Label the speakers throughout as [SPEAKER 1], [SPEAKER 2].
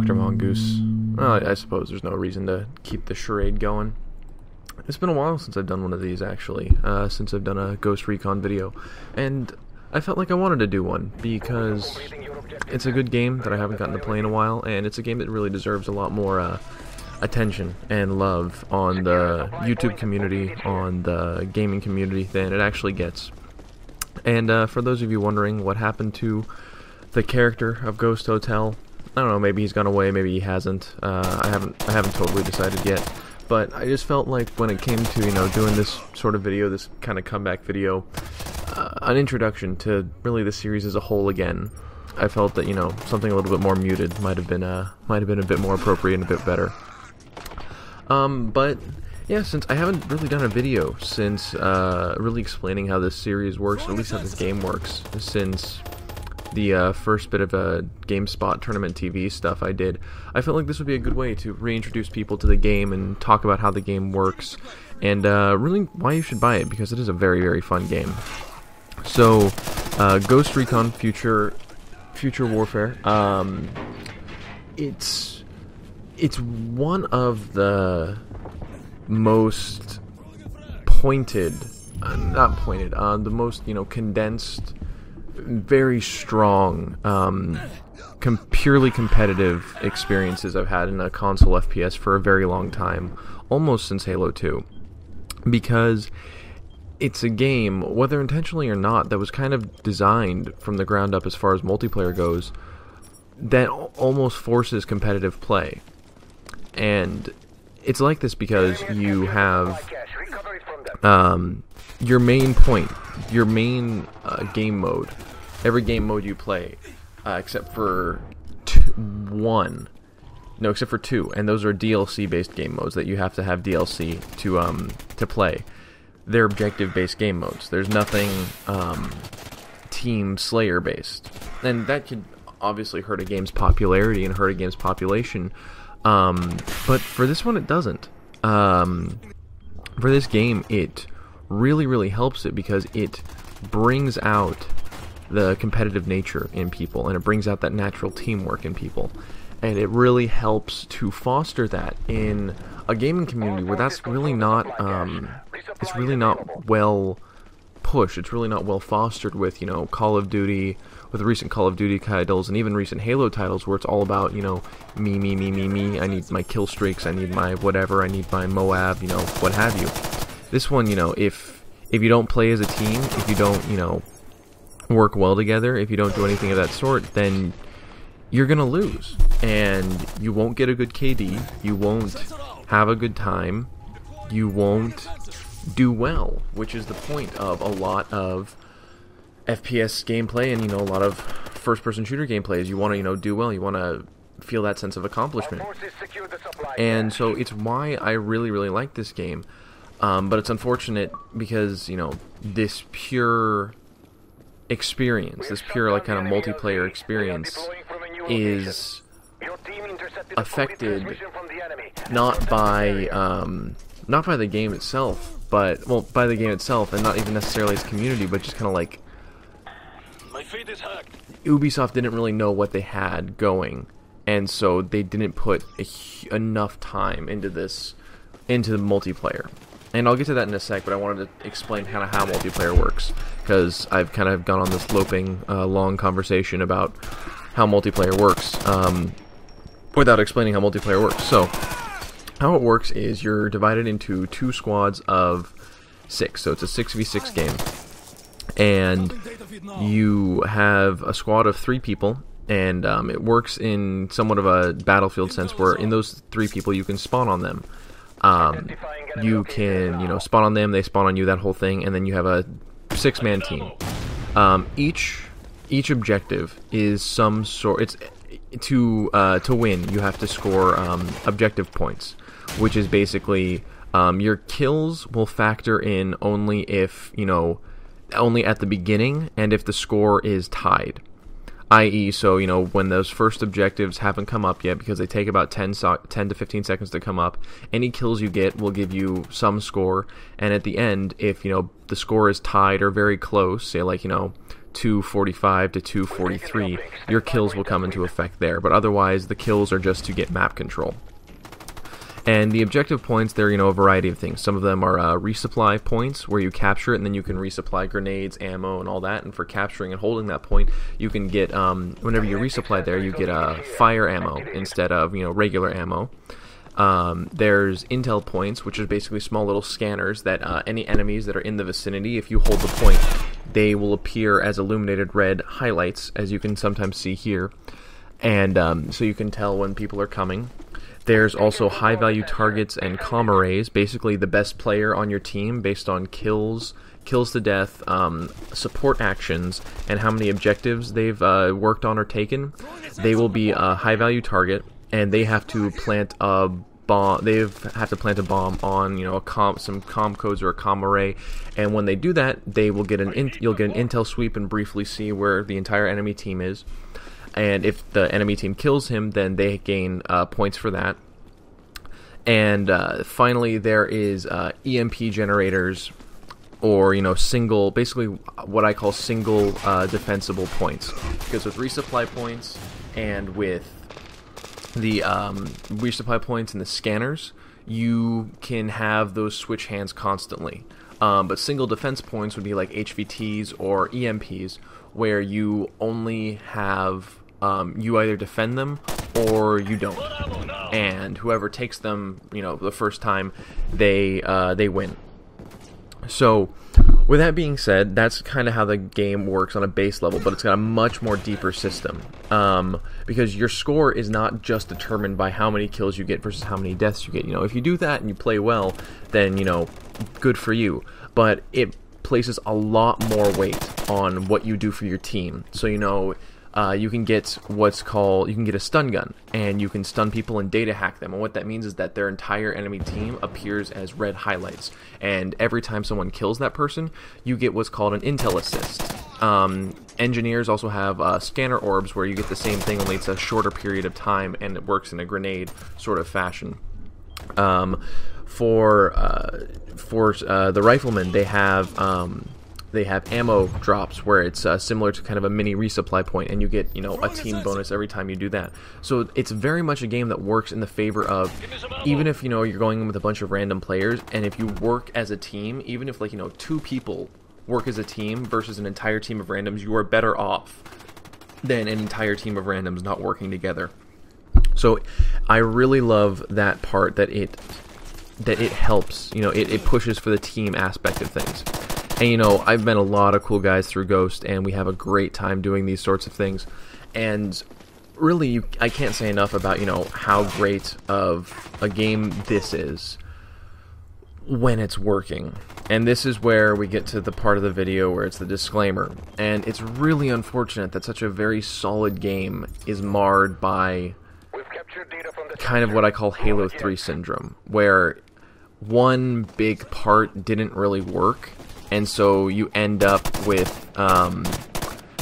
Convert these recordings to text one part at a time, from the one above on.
[SPEAKER 1] Dr. Mongoose. Well, I suppose there's no reason to keep the charade going. It's been a while since I've done one of these, actually, uh, since I've done a Ghost Recon video, and I felt like I wanted to do one because it's a good game that I haven't gotten to play in a while, and it's a game that really deserves a lot more uh, attention and love on the YouTube community, on the gaming community than it actually gets. And uh, for those of you wondering what happened to the character of Ghost Hotel, I don't know. Maybe he's gone away. Maybe he hasn't. Uh, I haven't. I haven't totally decided yet. But I just felt like when it came to you know doing this sort of video, this kind of comeback video, uh, an introduction to really the series as a whole again. I felt that you know something a little bit more muted might have been uh might have been a bit more appropriate and a bit better. Um, but yeah, since I haven't really done a video since uh, really explaining how this series works, or at least how this game works, since the uh, first bit of a GameSpot tournament TV stuff I did, I felt like this would be a good way to reintroduce people to the game and talk about how the game works, and uh, really why you should buy it because it is a very very fun game. So, uh, Ghost Recon Future Future Warfare. Um, it's it's one of the most pointed, uh, not pointed, uh, the most you know condensed very strong, um, com- purely competitive experiences I've had in a console FPS for a very long time, almost since Halo 2. Because it's a game, whether intentionally or not, that was kind of designed from the ground up as far as multiplayer goes, that almost forces competitive play. And it's like this because you have um, your main point, your main uh, game mode, every game mode you play, uh, except for two, one, no, except for two, and those are DLC-based game modes that you have to have DLC to um to play. They're objective-based game modes. There's nothing um, team Slayer-based, and that could obviously hurt a game's popularity and hurt a game's population. Um, but for this one, it doesn't. Um, for this game, it really, really helps it because it brings out the competitive nature in people and it brings out that natural teamwork in people. And it really helps to foster that in a gaming community where that's really not, um, it's really not well pushed. It's really not well fostered with, you know, Call of Duty, with recent Call of Duty titles and even recent Halo titles where it's all about, you know, me, me, me, me, me. I need my kill streaks. I need my whatever. I need my Moab, you know, what have you. This one, you know, if if you don't play as a team, if you don't, you know, work well together, if you don't do anything of that sort, then you're going to lose. And you won't get a good KD, you won't have a good time, you won't do well, which is the point of a lot of FPS gameplay and you know a lot of first person shooter gameplay is you want to you know do well, you want to feel that sense of accomplishment. And so it's why I really really like this game. Um, but it's unfortunate because you know this pure experience, this pure like kind of multiplayer experience, is affected not by um, not by the game itself, but well by the game itself, and not even necessarily its community, but just kind of like Ubisoft didn't really know what they had going, and so they didn't put enough time into this into the multiplayer. And I'll get to that in a sec, but I wanted to explain kind of how multiplayer works, because I've kind of gone on this loping, uh, long conversation about how multiplayer works, um, without explaining how multiplayer works. So, how it works is you're divided into two squads of six, so it's a 6v6 game. And you have a squad of three people, and um, it works in somewhat of a battlefield sense where in those three people you can spawn on them um, you can you know spawn on them, they spawn on you, that whole thing, and then you have a six man team. Um, each each objective is some sort. It's to uh, to win. You have to score um, objective points, which is basically um, your kills will factor in only if you know only at the beginning and if the score is tied i.e., so you know when those first objectives haven't come up yet because they take about 10, so 10 to 15 seconds to come up. Any kills you get will give you some score, and at the end, if you know the score is tied or very close, say like you know 245 to 243, your kills will come into effect there. But otherwise, the kills are just to get map control. And the objective points, they're, you know, a variety of things. Some of them are uh, resupply points, where you capture it and then you can resupply grenades, ammo, and all that. And for capturing and holding that point, you can get, um, whenever you resupply there, you get uh, fire ammo instead of, you know, regular ammo. Um, there's intel points, which is basically small little scanners that uh, any enemies that are in the vicinity, if you hold the point, they will appear as illuminated red highlights, as you can sometimes see here. And um, so you can tell when people are coming. There's also high value targets and com arrays, basically the best player on your team based on kills, kills to death, um, support actions, and how many objectives they've uh, worked on or taken. They will be a high value target, and they have to plant a bomb. They have to plant a bomb on you know a com, some com codes or a com array, and when they do that, they will get an you'll get an intel sweep and briefly see where the entire enemy team is and if the enemy team kills him, then they gain uh, points for that. And uh, finally, there is uh, EMP generators, or you know, single, basically what I call single uh, defensible points. Because with resupply points and with the um, resupply points and the scanners, you can have those switch hands constantly. Um, but single defense points would be like HVTs or EMPs, where you only have um, you either defend them or you don't, and whoever takes them, you know, the first time, they uh, they win. So, with that being said, that's kind of how the game works on a base level, but it's got a much more deeper system. Um, because your score is not just determined by how many kills you get versus how many deaths you get. You know, if you do that and you play well, then, you know, good for you. But it places a lot more weight on what you do for your team. So, you know, uh, you can get what's called you can get a stun gun and you can stun people and data hack them. And what that means is that their entire enemy team appears as red highlights. And every time someone kills that person you get what's called an intel assist. Um, engineers also have uh, scanner orbs where you get the same thing only it's a shorter period of time and it works in a grenade sort of fashion. Um, for uh, for uh, the riflemen they have um, they have ammo drops where it's uh, similar to kind of a mini resupply point and you get you know a team bonus every time you do that. So it's very much a game that works in the favor of even if you know you're going in with a bunch of random players and if you work as a team even if like you know two people work as a team versus an entire team of randoms you are better off than an entire team of randoms not working together. So i really love that part that it that it helps you know it, it pushes for the team aspect of things and you know, I've met a lot of cool guys through Ghost, and we have a great time doing these sorts of things. And really, you, I can't say enough about you know how great of a game this is when it's working. And this is where we get to the part of the video where it's the disclaimer. And it's really unfortunate that such a very solid game is marred by kind of what I call Halo 3 syndrome, where one big part didn't really work and so you end up with um,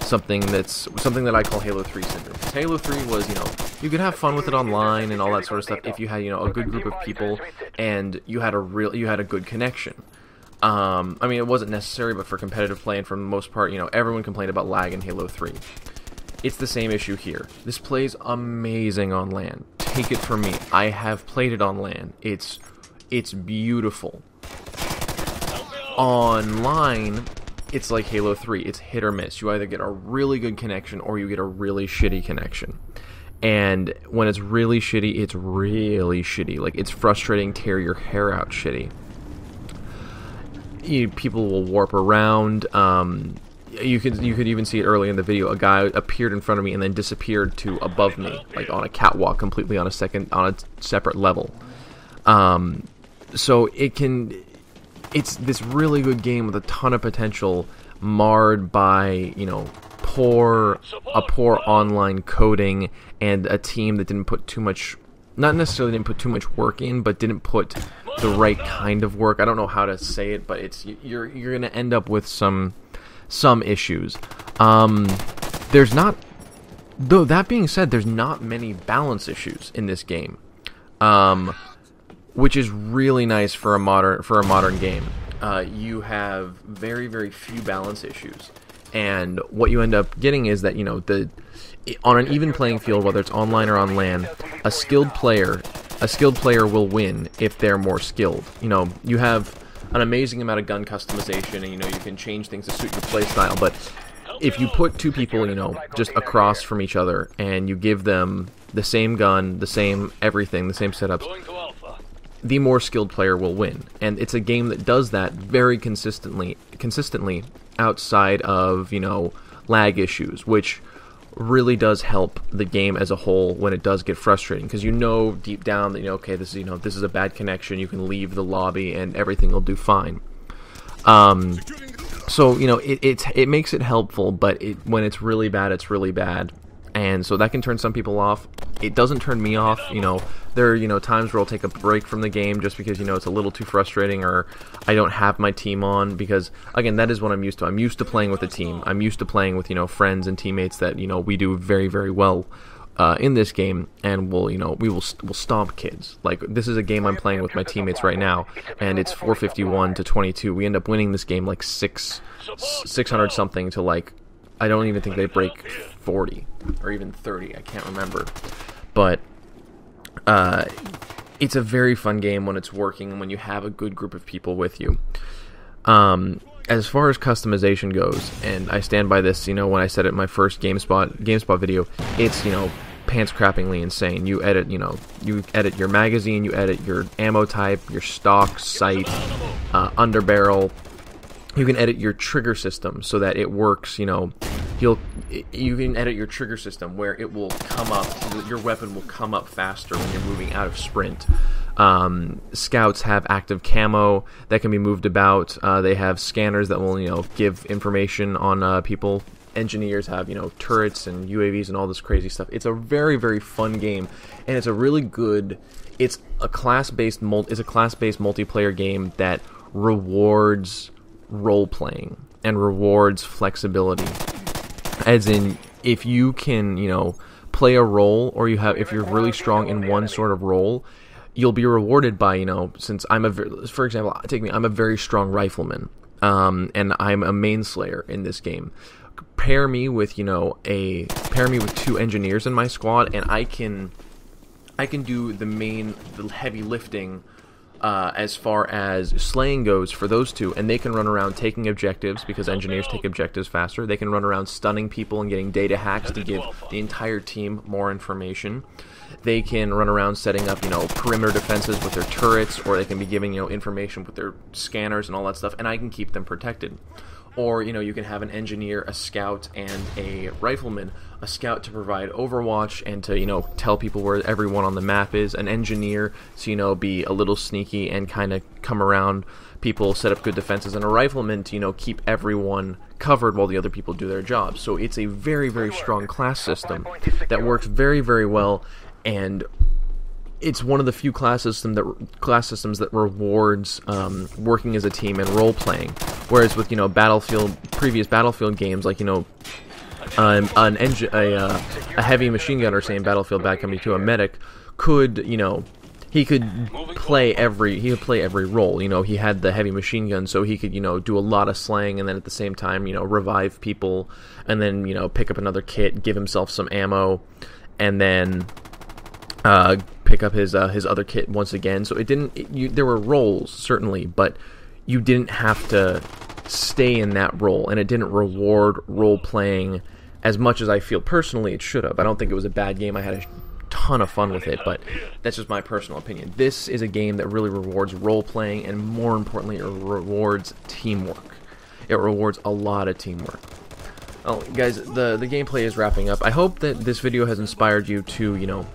[SPEAKER 1] something that's something that I call Halo 3 syndrome. Halo 3 was, you know, you could have fun with it online and all that sort of stuff if you had, you know, a good group of people and you had a real, you had a good connection. Um, I mean, it wasn't necessary, but for competitive play and for the most part, you know, everyone complained about lag in Halo 3. It's the same issue here. This plays amazing on LAN. Take it from me. I have played it on LAN. It's it's beautiful online it's like Halo 3. It's hit or miss. You either get a really good connection or you get a really shitty connection. And when it's really shitty, it's really shitty. Like it's frustrating, tear your hair out shitty. You, people will warp around. Um, you could you could even see it early in the video. A guy appeared in front of me and then disappeared to above me, like on a catwalk, completely on a second on a separate level. Um, so it can it's this really good game with a ton of potential, marred by you know poor a poor online coding and a team that didn't put too much not necessarily didn't put too much work in, but didn't put the right kind of work. I don't know how to say it, but it's you're you're gonna end up with some some issues. Um, there's not though. That being said, there's not many balance issues in this game. Um, which is really nice for a modern for a modern game. Uh, you have very very few balance issues, and what you end up getting is that you know the on an even playing field, whether it's online or on LAN, a skilled player, a skilled player will win if they're more skilled. You know, you have an amazing amount of gun customization, and you know you can change things to suit your playstyle. But if you put two people, you know, just across from each other, and you give them the same gun, the same everything, the same setups, the more skilled player will win. And it's a game that does that very consistently, consistently outside of you know lag issues, which really does help the game as a whole when it does get frustrating because you know deep down that you know okay this is you know this is a bad connection you can leave the lobby and everything will do fine um, so you know it, it it makes it helpful but it, when it's really bad it's really bad and so that can turn some people off. It doesn't turn me off. You know, there are you know times where I'll take a break from the game just because you know it's a little too frustrating, or I don't have my team on because again that is what I'm used to. I'm used to playing with a team. I'm used to playing with you know friends and teammates that you know we do very very well. Uh, in this game, and we'll, you know, we will will stomp kids. Like this is a game I'm playing with my teammates right now, and it's 451 to 22. We end up winning this game like six, 600 something to like I don't even think they break 40 or even 30. I can't remember. But uh, it's a very fun game when it's working and when you have a good group of people with you. Um, as far as customization goes, and I stand by this, you know, when I said it in my first GameSpot GameSpot video, it's you know pants crappingly insane. You edit, you know, you edit your magazine, you edit your ammo type, your stock, sight, uh, underbarrel, you can edit your trigger system so that it works you know. You'll you can edit your trigger system where it will come up your weapon will come up faster when you're moving out of sprint. Um, scouts have active camo that can be moved about. Uh, they have scanners that will you know give information on uh, people. Engineers have you know turrets and UAVs and all this crazy stuff. It's a very very fun game and it's a really good it's a class based multi it's a class based multiplayer game that rewards role playing and rewards flexibility. As in, if you can, you know, play a role or you have, if you're really strong in one sort of role, you'll be rewarded by, you know, since I'm a, for example, take me, I'm a very strong rifleman, um, and I'm a mainslayer in this game. Pair me with, you know, a pair me with two engineers in my squad, and I can, I can do the main, the heavy lifting uh, as far as slaying goes for those two, and they can run around taking objectives because engineers take objectives faster. They can run around stunning people and getting data hacks to give the entire team more information. They can run around setting up, you know, perimeter defenses with their turrets, or they can be giving, you know, information with their scanners and all that stuff, and I can keep them protected or you know you can have an engineer a scout and a rifleman. A scout to provide overwatch and to you know tell people where everyone on the map is. An engineer to you know be a little sneaky and kind of come around people set up good defenses. And a rifleman to you know keep everyone covered while the other people do their jobs so it's a very very strong class system that works very very well and it's one of the few class system that class systems that rewards um, working as a team and role playing. Whereas with you know Battlefield previous Battlefield games like you know um, an engine a, uh, a heavy machine gunner saying Battlefield Bad Company 2 a medic could you know he could play every he could play every role you know he had the heavy machine gun so he could you know do a lot of slaying and then at the same time you know revive people and then you know pick up another kit give himself some ammo and then uh, pick up his uh, his other kit once again. So it didn't. It, you, there were roles certainly, but you didn't have to stay in that role, and it didn't reward role playing as much as I feel personally it should have. I don't think it was a bad game. I had a ton of fun with it, but that's just my personal opinion. This is a game that really rewards role playing, and more importantly, it rewards teamwork. It rewards a lot of teamwork. Oh, guys, the the gameplay is wrapping up. I hope that this video has inspired you to, you know,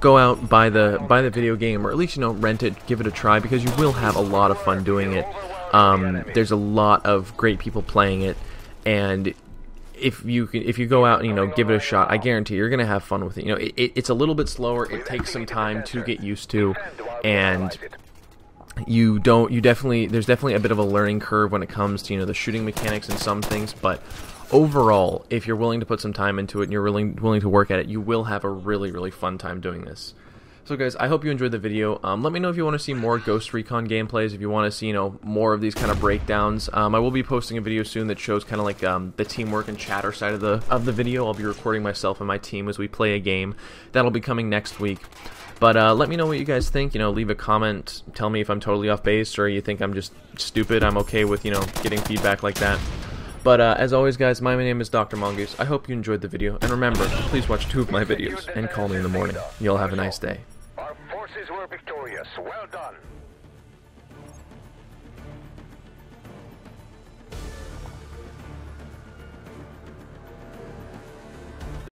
[SPEAKER 1] go out buy the buy the video game or at least you know rent it give it a try because you will have a lot of fun doing it. Um, there's a lot of great people playing it and if you can if you go out and you know give it a shot i guarantee you're gonna have fun with it. You know it, it, it's a little bit slower it takes some time to get used to and you don't you definitely there's definitely a bit of a learning curve when it comes to you know the shooting mechanics and some things but overall, if you're willing to put some time into it and you're willing willing to work at it, you will have a really really fun time doing this. So guys, I hope you enjoyed the video. Um, let me know if you want to see more Ghost Recon gameplays, if you want to see, you know, more of these kind of breakdowns. Um, I will be posting a video soon that shows kind of like um, the teamwork and chatter side of the of the video. I'll be recording myself and my team as we play a game. That'll be coming next week. But uh, let me know what you guys think. You know, leave a comment. Tell me if I'm totally off base or you think I'm just stupid. I'm okay with, you know, getting feedback like that. But uh, as always, guys, my name is Dr. Mongoose. I hope you enjoyed the video. And remember, please watch two of my videos and call me in the morning. You'll have a nice day.
[SPEAKER 2] Our forces were victorious. Well done.